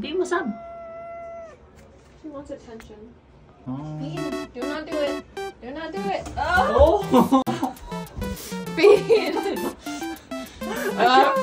Hindi mo sab. She wants attention. Oh. Bean, do not do it. Do not do it. Oh, Oh! Bean. Ah!